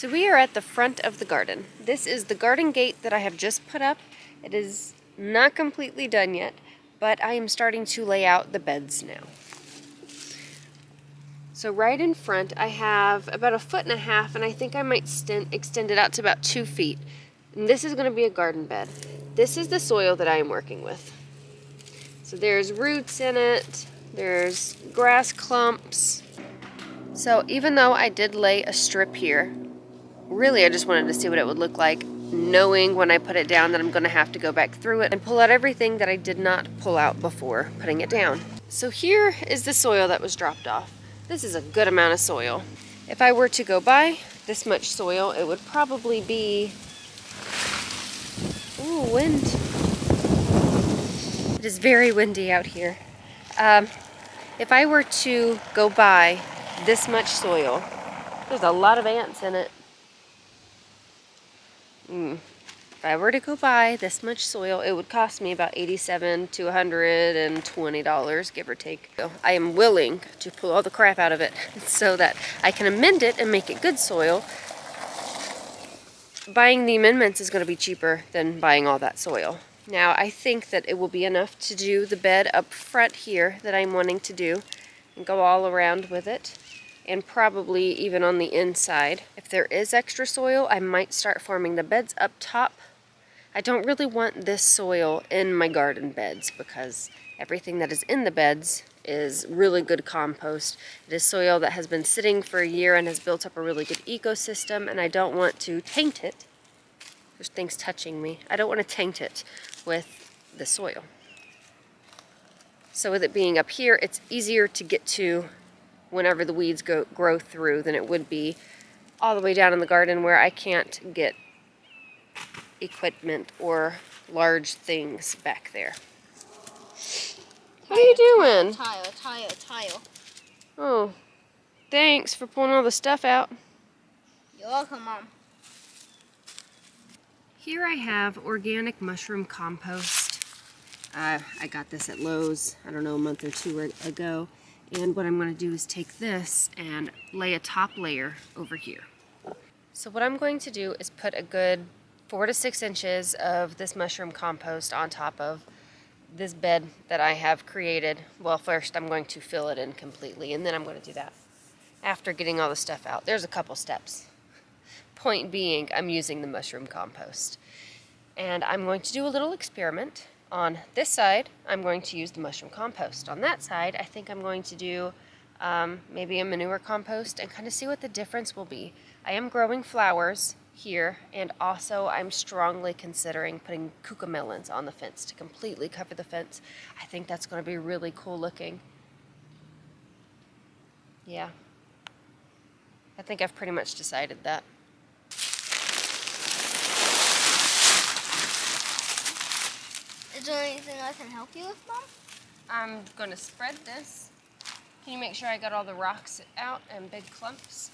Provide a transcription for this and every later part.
So we are at the front of the garden. This is the garden gate that I have just put up. It is not completely done yet, but I am starting to lay out the beds now. So right in front, I have about a foot and a half, and I think I might extend it out to about two feet. And this is gonna be a garden bed. This is the soil that I am working with. So there's roots in it, there's grass clumps. So even though I did lay a strip here, really I just wanted to see what it would look like, knowing when I put it down that I'm gonna have to go back through it and pull out everything that I did not pull out before putting it down. So here is the soil that was dropped off. This is a good amount of soil. If I were to go buy this much soil, it would probably be, ooh, wind. It is very windy out here. Um, if I were to go buy this much soil, there's a lot of ants in it. Mm. If I were to go buy this much soil, it would cost me about 87 to 120 dollars, give or take. So I am willing to pull all the crap out of it so that I can amend it and make it good soil. Buying the amendments is going to be cheaper than buying all that soil. Now I think that it will be enough to do the bed up front here that I'm wanting to do and go all around with it and probably even on the inside. If there is extra soil, I might start forming the beds up top. I don't really want this soil in my garden beds because everything that is in the beds is really good compost. It is soil that has been sitting for a year and has built up a really good ecosystem and I don't want to taint it. There's things touching me. I don't want to taint it with the soil. So with it being up here, it's easier to get to whenever the weeds go, grow through than it would be all the way down in the garden where I can't get equipment or large things back there. What are you doing? Tile, tile, tile. Oh, thanks for pulling all the stuff out. You're welcome, Mom. Here I have organic mushroom compost. Uh, I got this at Lowe's, I don't know, a month or two ago. And what I'm going to do is take this and lay a top layer over here. So what I'm going to do is put a good four to six inches of this mushroom compost on top of this bed that I have created. Well, first I'm going to fill it in completely and then I'm going to do that after getting all the stuff out. There's a couple steps. Point being, I'm using the mushroom compost. And I'm going to do a little experiment on this side, I'm going to use the mushroom compost. On that side, I think I'm going to do um, maybe a manure compost and kind of see what the difference will be. I am growing flowers here, and also I'm strongly considering putting cucamelons on the fence to completely cover the fence. I think that's going to be really cool looking. Yeah. I think I've pretty much decided that. Is there anything I can help you with, Mom? I'm going to spread this. Can you make sure I got all the rocks out and big clumps?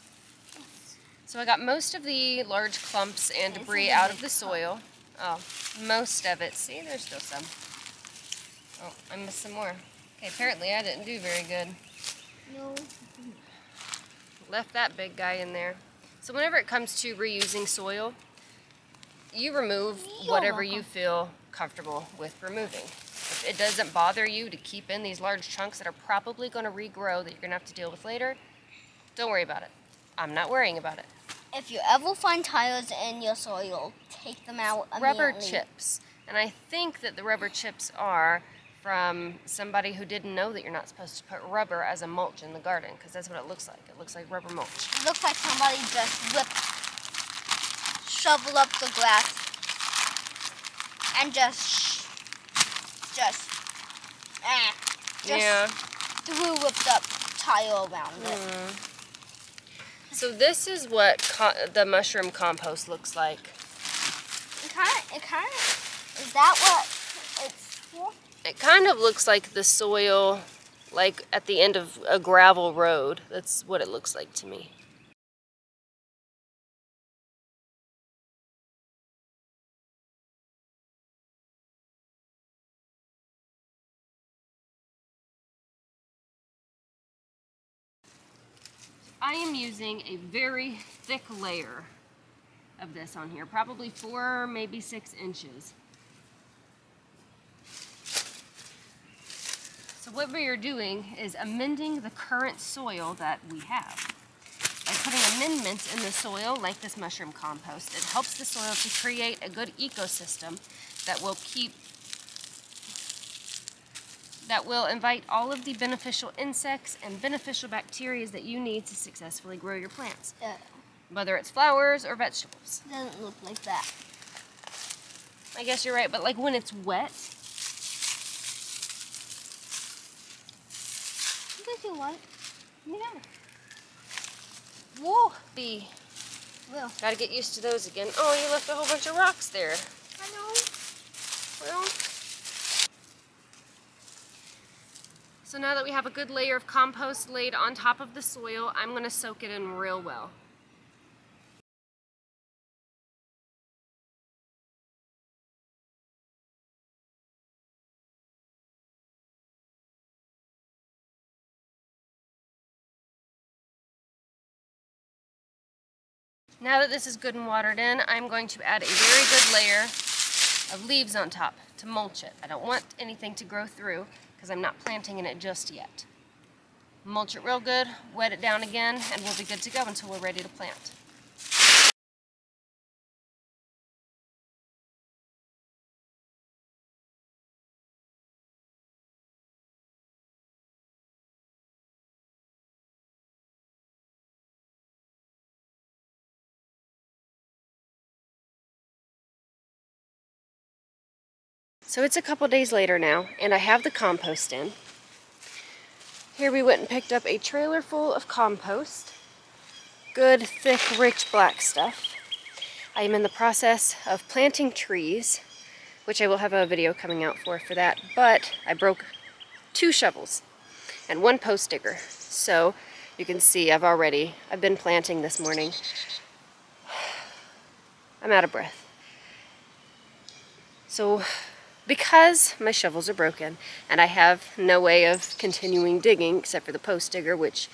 Yes. So I got most of the large clumps and debris out of the soil. Oh, most of it. See, there's still some. Oh, I missed some more. Okay, apparently I didn't do very good. No. Left that big guy in there. So whenever it comes to reusing soil, you remove whatever you feel comfortable with removing. If it doesn't bother you to keep in these large chunks that are probably going to regrow that you're going to have to deal with later, don't worry about it. I'm not worrying about it. If you ever find tires in your soil, take them out Rubber chips. And I think that the rubber chips are from somebody who didn't know that you're not supposed to put rubber as a mulch in the garden because that's what it looks like. It looks like rubber mulch. It looks like somebody just whipped, shoveled up the grass and just, just, eh, just yeah. threw whipped up tile around it. Mm. So this is what the mushroom compost looks like. It kind of, it kind of, is that what it's for? It kind of looks like the soil, like at the end of a gravel road. That's what it looks like to me. I am using a very thick layer of this on here, probably four, maybe six inches. So what we are doing is amending the current soil that we have. By putting amendments in the soil, like this mushroom compost, it helps the soil to create a good ecosystem that will keep that will invite all of the beneficial insects and beneficial bacteria that you need to successfully grow your plants, whether it's flowers or vegetables. doesn't look like that. I guess you're right, but like when it's wet, you want? yeah. Whoa, bee. Will. Gotta get used to those again. Oh, you left a whole bunch of rocks there. I know. Well. So now that we have a good layer of compost laid on top of the soil, I'm gonna soak it in real well. Now that this is good and watered in, I'm going to add a very good layer of leaves on top to mulch it. I don't want anything to grow through because I'm not planting in it just yet. Mulch it real good, wet it down again, and we'll be good to go until we're ready to plant. So it's a couple days later now, and I have the compost in. Here we went and picked up a trailer full of compost. Good, thick, rich black stuff. I am in the process of planting trees, which I will have a video coming out for for that, but I broke two shovels and one post digger. So you can see I've already, I've been planting this morning. I'm out of breath. So because my shovels are broken and I have no way of continuing digging except for the post digger, which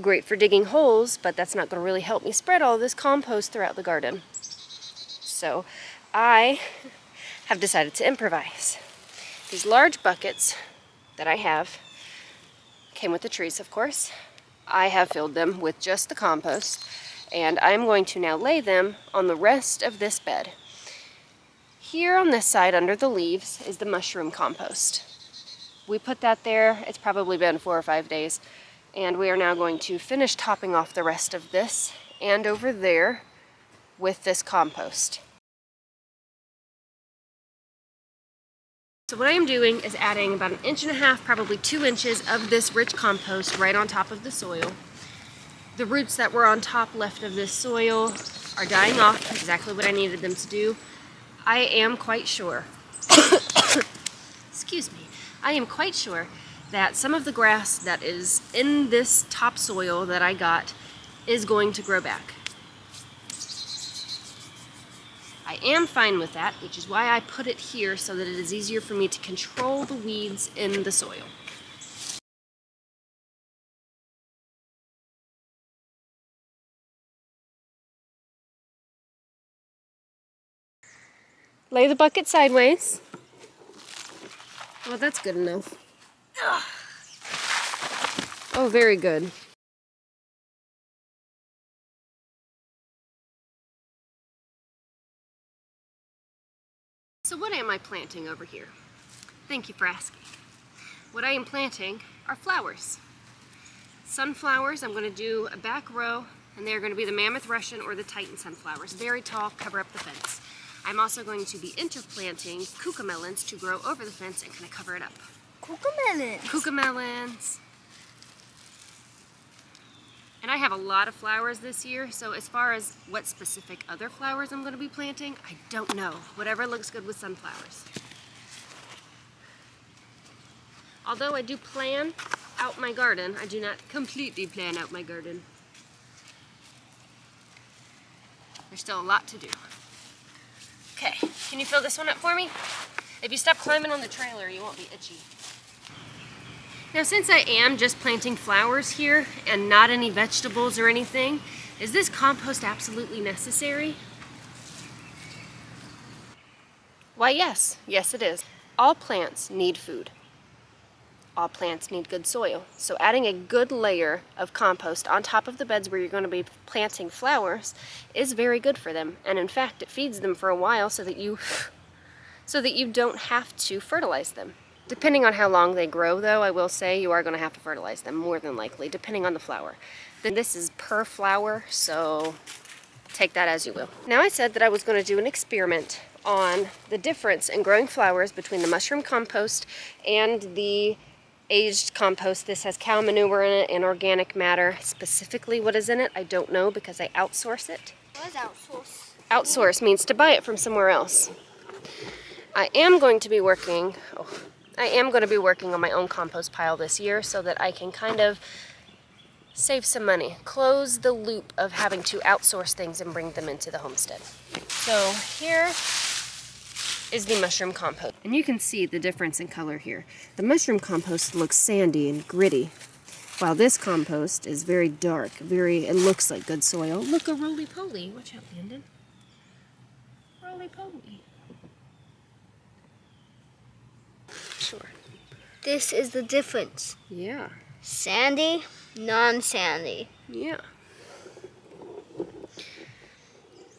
great for digging holes, but that's not going to really help me spread all this compost throughout the garden. So I have decided to improvise. These large buckets that I have came with the trees, of course. I have filled them with just the compost, and I'm going to now lay them on the rest of this bed. Here on this side under the leaves is the mushroom compost. We put that there, it's probably been four or five days, and we are now going to finish topping off the rest of this and over there with this compost. So what I am doing is adding about an inch and a half, probably two inches of this rich compost right on top of the soil. The roots that were on top left of this soil are dying off, exactly what I needed them to do. I am quite sure, excuse me, I am quite sure that some of the grass that is in this topsoil that I got is going to grow back. I am fine with that, which is why I put it here so that it is easier for me to control the weeds in the soil. Lay the bucket sideways. Oh, that's good enough. Oh, very good. So what am I planting over here? Thank you for asking. What I am planting are flowers. Sunflowers, I'm going to do a back row, and they're going to be the Mammoth Russian or the Titan sunflowers. Very tall, cover up the fence. I'm also going to be interplanting cucamelons to grow over the fence and kind of cover it up. Cucamelons. Cucamelons. And I have a lot of flowers this year, so as far as what specific other flowers I'm going to be planting, I don't know. Whatever looks good with sunflowers. Although I do plan out my garden, I do not completely plan out my garden. There's still a lot to do. Okay, can you fill this one up for me? If you stop climbing on the trailer, you won't be itchy. Now since I am just planting flowers here and not any vegetables or anything, is this compost absolutely necessary? Why yes, yes it is. All plants need food. All plants need good soil. So adding a good layer of compost on top of the beds where you're going to be planting flowers is very good for them. And in fact, it feeds them for a while so that you so that you don't have to fertilize them. Depending on how long they grow though, I will say you are going to have to fertilize them more than likely, depending on the flower. Then this is per flower, so take that as you will. Now I said that I was going to do an experiment on the difference in growing flowers between the mushroom compost and the aged compost. This has cow manure in it and organic matter. Specifically what is in it, I don't know because I outsource it. What is outsource? Outsource means to buy it from somewhere else. I am going to be working, oh, I am going to be working on my own compost pile this year so that I can kind of save some money, close the loop of having to outsource things and bring them into the homestead. So here is the mushroom compost. And you can see the difference in color here. The mushroom compost looks sandy and gritty, while this compost is very dark, very, it looks like good soil. Look, a roly-poly. Watch out, Landon. Roly-poly. Sure. This is the difference. Yeah. Sandy, non-sandy. Yeah.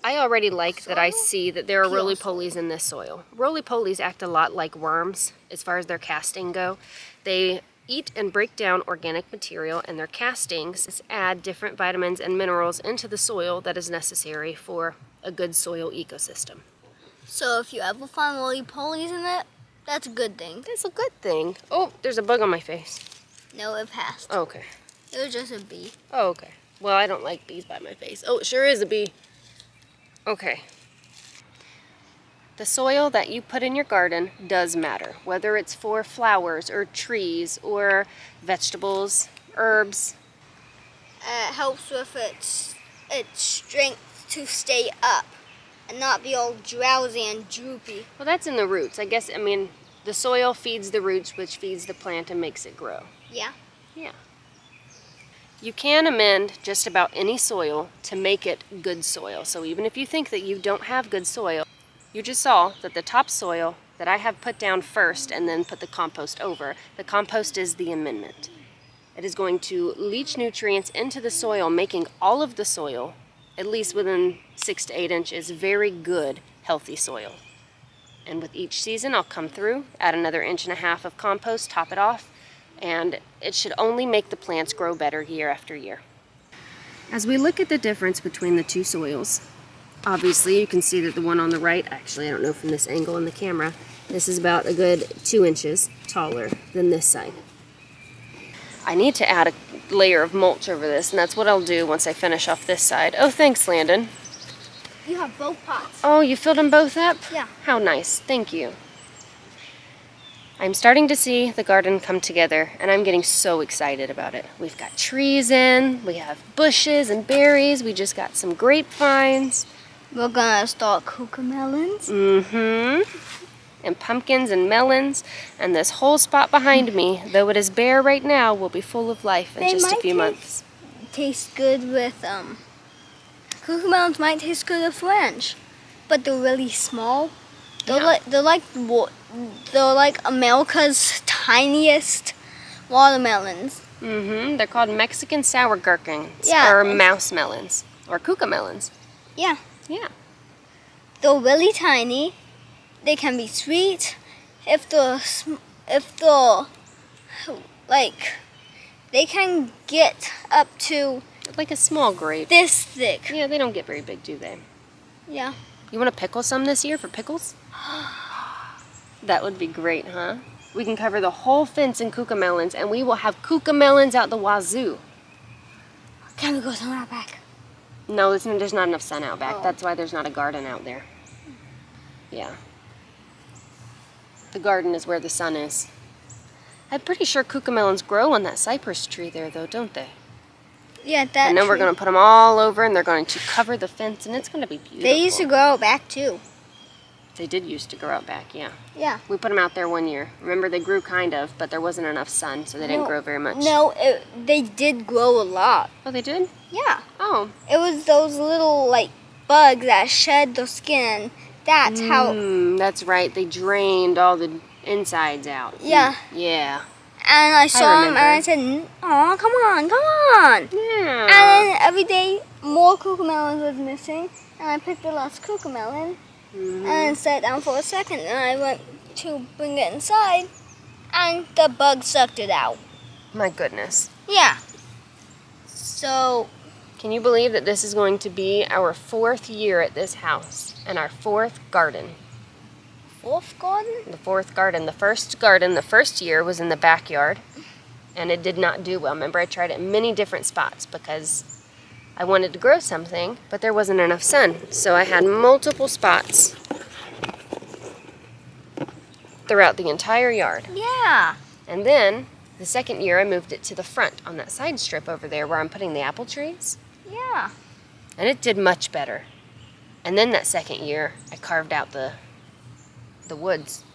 I already like that I see that there are roly-polies in this soil. Roly-polies act a lot like worms as far as their casting go. They eat and break down organic material and their castings add different vitamins and minerals into the soil that is necessary for a good soil ecosystem. So if you ever find roly-polies in it, that's a good thing. That's a good thing. Oh, there's a bug on my face. No, it passed. Oh, okay. It was just a bee. Oh, okay. Well, I don't like bees by my face. Oh, it sure is a bee. Okay. The soil that you put in your garden does matter, whether it's for flowers or trees or vegetables, herbs. Uh, it helps with its its strength to stay up and not be all drowsy and droopy. Well, that's in the roots. I guess, I mean, the soil feeds the roots, which feeds the plant and makes it grow. Yeah. Yeah. You can amend just about any soil to make it good soil. So even if you think that you don't have good soil, you just saw that the topsoil that I have put down first and then put the compost over, the compost is the amendment. It is going to leach nutrients into the soil, making all of the soil, at least within six to eight inches, very good, healthy soil. And with each season, I'll come through, add another inch and a half of compost, top it off, and it should only make the plants grow better year after year. As we look at the difference between the two soils, obviously you can see that the one on the right, actually I don't know from this angle in the camera, this is about a good two inches taller than this side. I need to add a layer of mulch over this, and that's what I'll do once I finish off this side. Oh, thanks, Landon. You have both pots. Oh, you filled them both up? Yeah. How nice. Thank you. I'm starting to see the garden come together and I'm getting so excited about it. We've got trees in, we have bushes and berries, we just got some grapevines. We're gonna start cucamelons. Mm-hmm. And pumpkins and melons. And this whole spot behind me, though it is bare right now, will be full of life in They just a few taste- months. Taste good with um. Cucamelons might taste good with ranch, but they're really small. They're Yeah. like they're like they're like America's tiniest watermelons. Mm-hmm. They're called Mexican sour gherkins. Yeah. Or mouse melons. Or cucamelons. Yeah, Yeah. they're really tiny. They can be sweet if they're if they're like they can get up to Like a small grape. this thick. Yeah, they don't get very big, do they? Yeah. You want to pickle some this year for pickles? that would be great, huh? We can cover the whole fence in cucamelons, and we will have cucamelons out the wazoo. Can we go somewhere out back? No, there's, there's not enough sun out back. Oh. That's why there's not a garden out there. Yeah. The garden is where the sun is. I'm pretty sure cucamelons grow on that cypress tree there, though, don't they? Yeah, that. and then we're going to put them all over, and they're going to cover the fence, and it's going to be beautiful. They used to grow back too. They did used to grow out back, yeah. Yeah. We put them out there one year. Remember, they grew kind of, but there wasn't enough sun, so they didn't No, grow very much. No, it, they did grow a lot. Oh, they did? Yeah. Oh. It was those little like bugs that shed the skin. That's how. Mm, that's right. They drained all the insides out. Yeah. Yeah. And I saw them and I said, "Oh, come on, come on!" Yeah. And then every day more cucamelons was missing, and I picked the last and sat down for a second, and I went to bring it inside, and the bug sucked it out. My goodness. Yeah. So Can you believe that this is going to be our fourth year at this house and our fourth garden? fourth garden. The fourth garden. The first garden, the first year, was in the backyard, and it did not do well. Remember, I tried it in many different spots because I wanted to grow something, but there wasn't enough sun. So I had multiple spots throughout the entire yard. Yeah. And then the second year, I moved it to the front on that side strip over there where I'm putting the apple trees, Yeah. and it did much better. And then that second year, I carved out the the woods.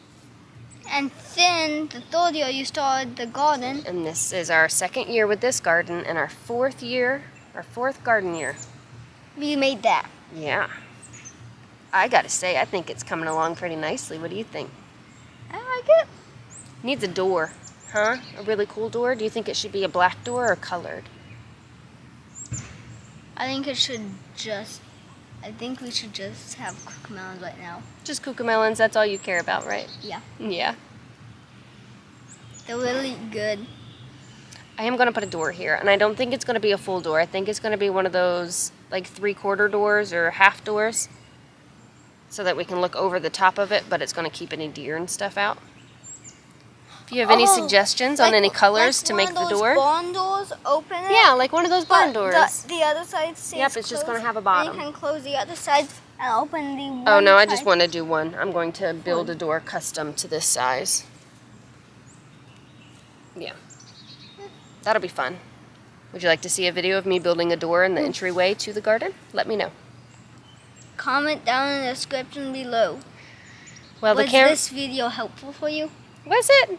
And then the third year you started the garden. And this is our second year with this garden and our fourth year, our fourth garden year. You made that. Yeah. I gotta say, I think it's coming along pretty nicely. What do you think? I like it. Needs a door, huh? A really cool door? Do you think it should be a black door or colored? I think it should just. I think we should just have cucamelons right now. Just cucamelons, that's all you care about, right? Yeah. Yeah. They're really good. I am gonna put a door here, and I don't think it's gonna be a full door. I think it's gonna be one of those like three quarter doors or half doors. So that we can look over the top of it, but it's gonna keep any deer and stuff out. If you have any Oh, suggestions on any colors like to make of the door, Barn doors open it. yeah, like one of those barn doors. The, the other side stays Yep, it's just gonna have a and bottom. you can close the other side and open the one Oh no, I just want to do one. I'm going to build a door custom to this size. Yeah. That'll be fun. Would you like to see a video of me building a door in the entryway to the garden? Let me know. Comment down in the description below. Well, the Was this video helpful for you? was it?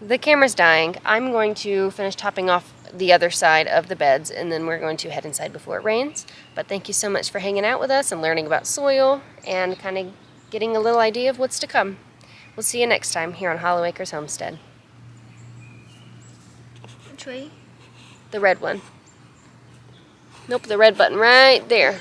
The camera's dying. I'm going to finish topping off the other side of the beds and then we're going to head inside before it rains. But thank you so much for hanging out with us and learning about soil and kind of getting a little idea of what's to come. We'll see you next time here on Hollow Acres Homestead. Tree. The red one. Nope, the red button right there.